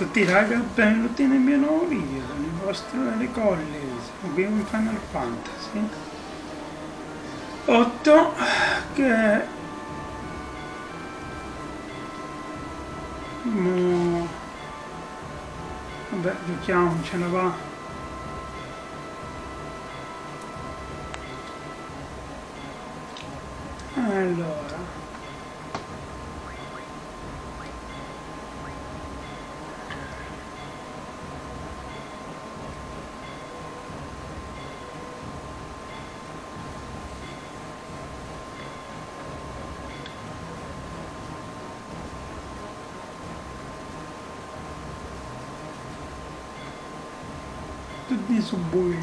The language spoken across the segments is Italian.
tutti raga, benvenuti nel mio nuovo video, nel vostro le colle, siamo qui in Final Fantasy. 8 che Mo... vabbè giochiamocela va. Allora tutti su buio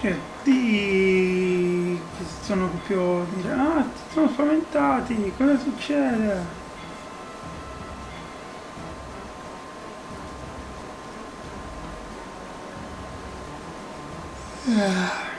cioè ti che sono proprio dire ah sono spaventati cosa succede Yeah.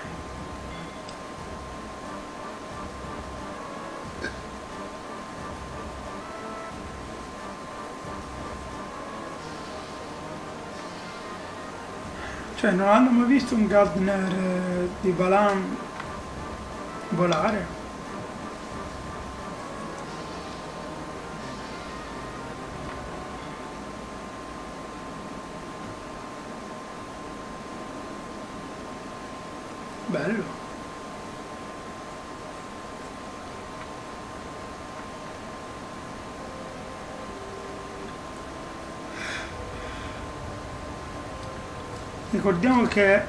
Cioè, non hanno mai visto un Gardner eh, di Balan volare? Bello. Ricordiamo che eh,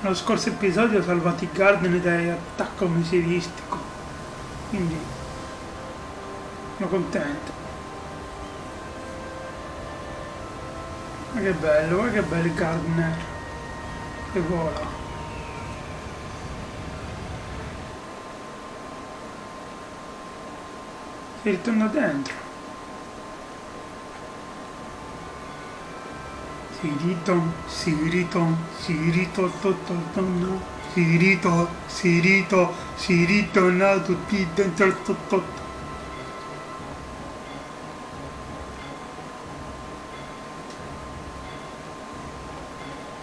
nello scorso episodio ho salvato i Garden da attacco missilistico, quindi sono contento. Ma che bello, ma che bello il Gardner che vola. Si ritorna dentro. Sirito, Sirito, Sirito, Sirito, no, Sirito, Sirito, Sirito, no, tutti dentro, tutto.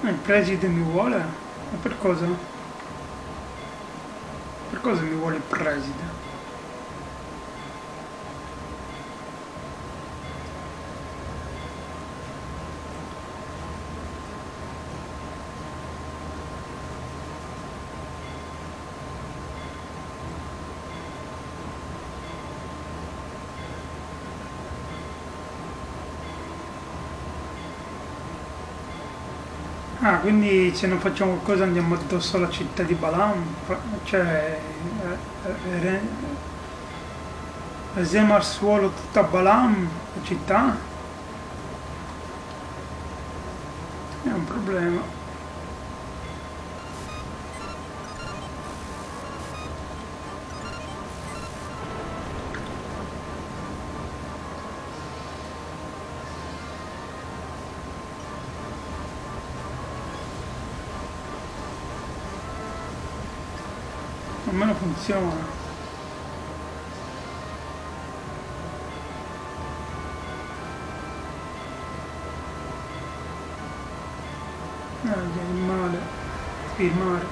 Il preside mi vuole? Ma per cosa? Per cosa mi vuole il preside? Ah, quindi se non facciamo qualcosa andiamo addosso alla città di Balam? Cioè... Eh, eh, Resiamo al suolo tutta Balam, la città? È un problema. Funziona Ah, il mare, il mare.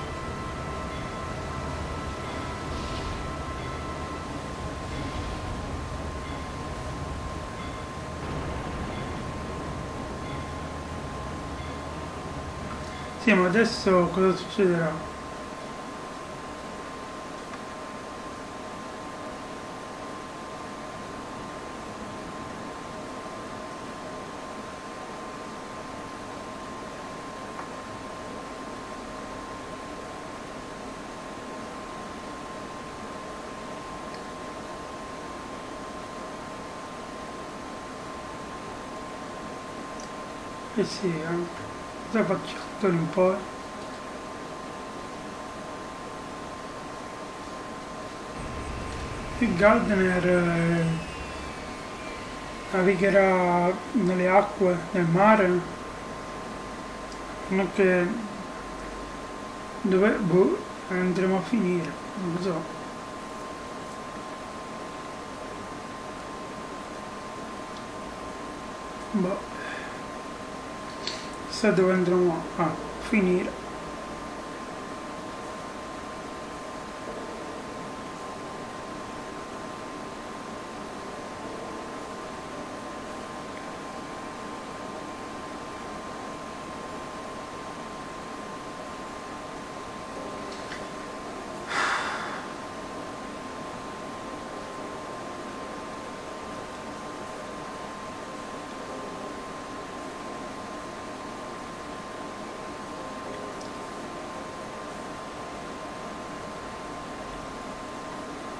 Sì, ma adesso cosa succederà? Eh sì, eh. cosa faccio? Torno un po'. Il Gardner eh, navigherà nelle acque, nel mare, non che dove boh, andremo a finire non lo so boh sa dove andremo a finire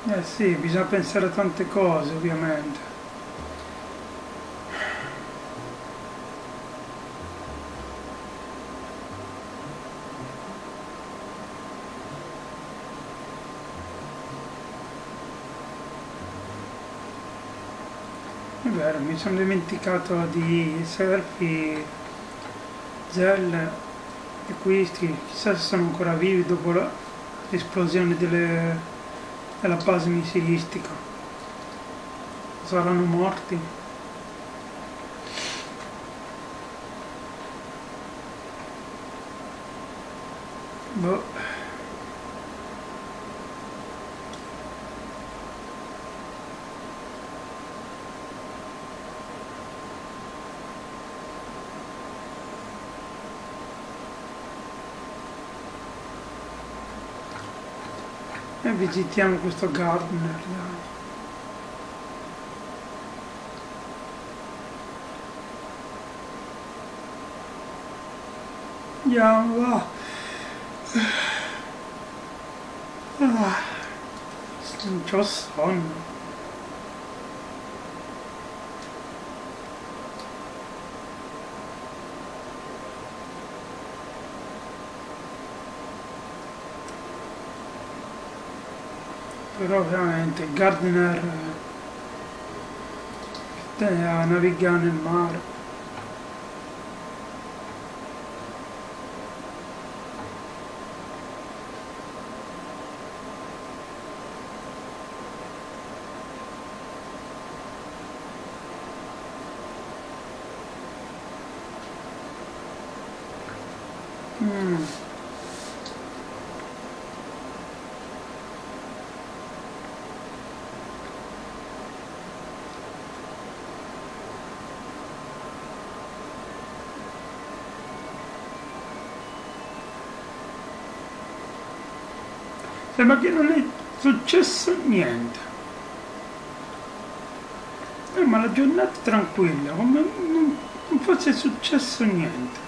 Eh sì, bisogna pensare a tante cose ovviamente. Mi sono dimenticato di selfie, gel e questi, chissà se sono ancora vivi dopo l'esplosione delle della base missilistica. Saranno morti. Boh. E visitiamo questo gardener dai. andiamo va. Ah, non c'ho sonno però veramente Gardner eh, a navigare nel mare Sembra che non è successo niente. Eh, ma la giornata è tranquilla, come non, non fosse successo niente.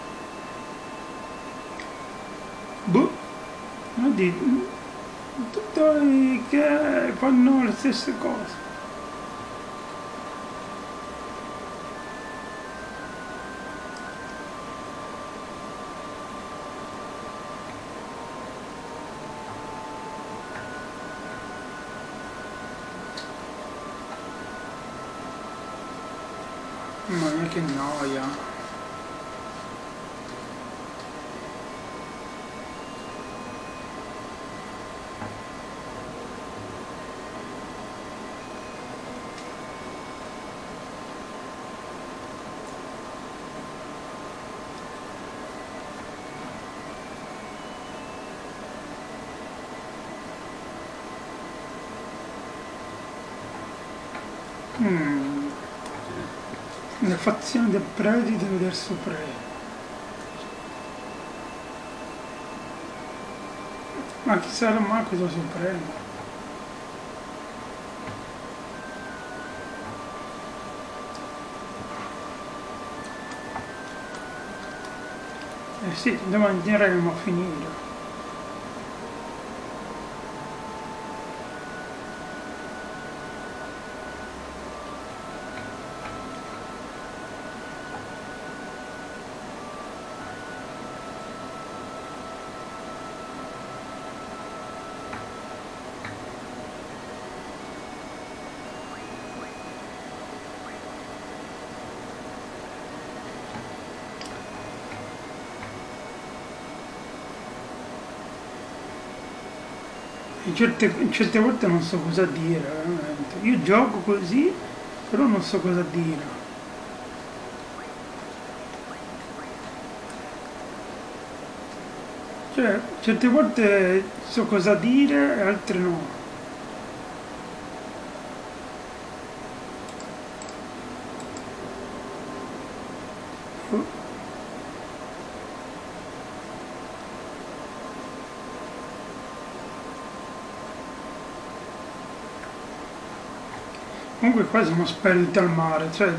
Boh, vedi, tutti che fanno le stesse cose. Genau, ja. Hmm. La fazione del predito e del supremo. Ma chi sarà mai questo supremo? Eh sì, domani andremo a finire. Certe, certe volte non so cosa dire, veramente. Io gioco così, però non so cosa dire. Cioè, certe volte so cosa dire e altre no. Comunque qua siamo spediti al mare, cioè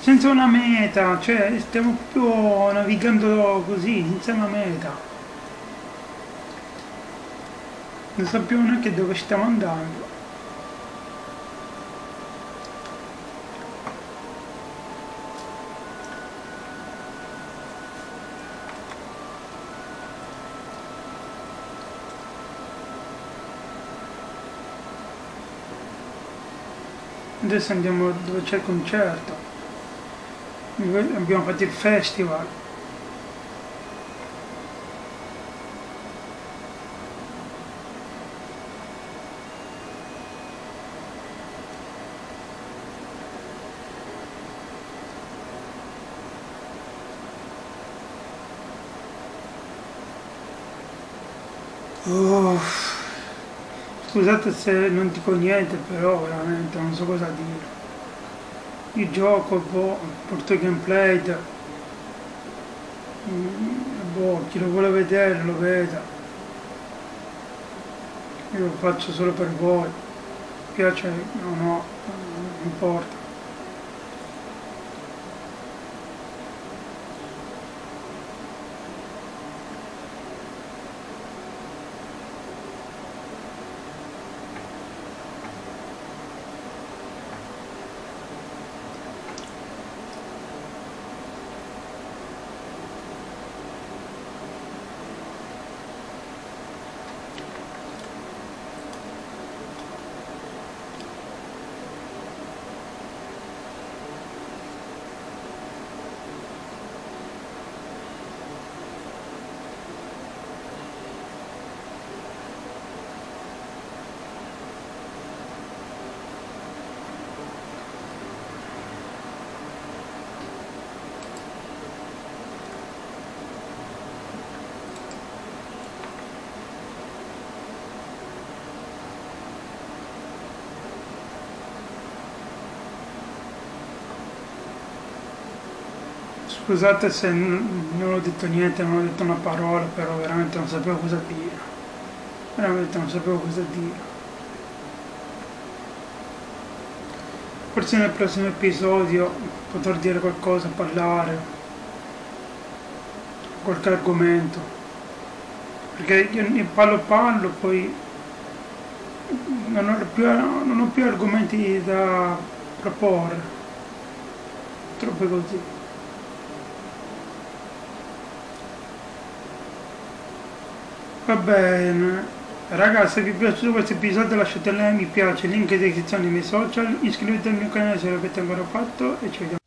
senza una meta, cioè stiamo proprio navigando così, senza una meta. Non sappiamo neanche dove stiamo andando. Adesso andiamo dove c'è il concerto. Abbiamo fatto il festival. Oh, scusate se non dico niente, però veramente non so cosa dire. Io gioco, boh, porto gameplay, mm, boh, chi lo vuole vedere lo veda. Io lo faccio solo per voi. Piace, no, no, non importa. Scusate se non ho detto niente, non ho detto una parola, però veramente non sapevo cosa dire. Veramente non sapevo cosa dire. Forse nel prossimo episodio potrò dire qualcosa, parlare, qualche argomento. Perché io parlo parlo, poi non ho più, non ho più argomenti da proporre. Troppo così. Va bene. Ragazzi, se vi è piaciuto questo episodio lasciate like, mi piace, link in descrizione nei miei social, iscrivetevi al mio canale se l'avete ancora fatto e ci vediamo.